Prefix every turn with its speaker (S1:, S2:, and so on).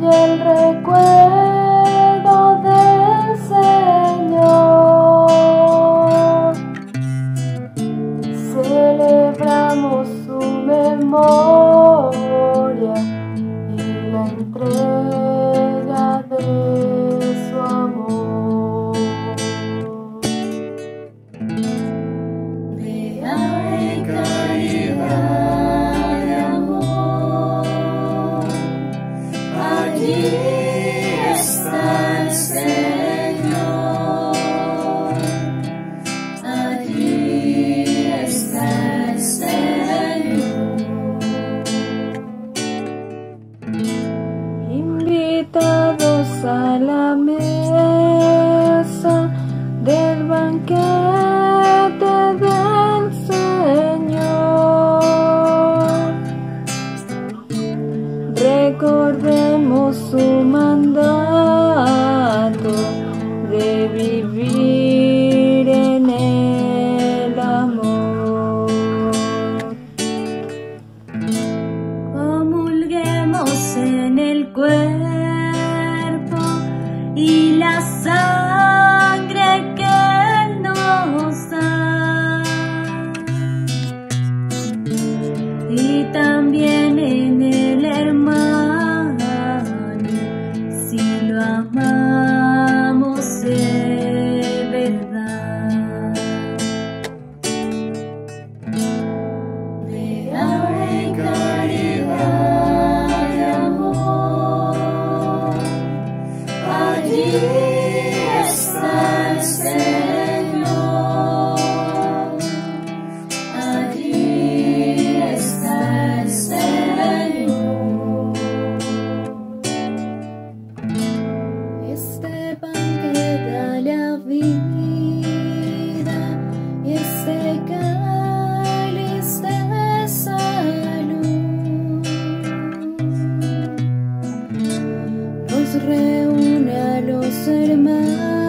S1: y el recuerdo del Señor. Celebramos su memoria y la entrega. dia. sun. reúne a los hermanos.